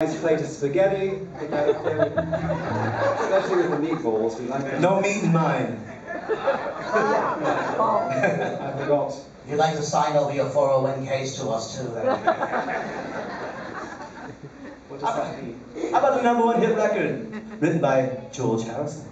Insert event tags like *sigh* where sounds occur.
nice plate of spaghetti. Especially with the meatballs, we like. No meat in mine. *laughs* I forgot. You'd like to sign over your 401ks to us too, then. What does that mean? How about the number one hit record written by George Harrison?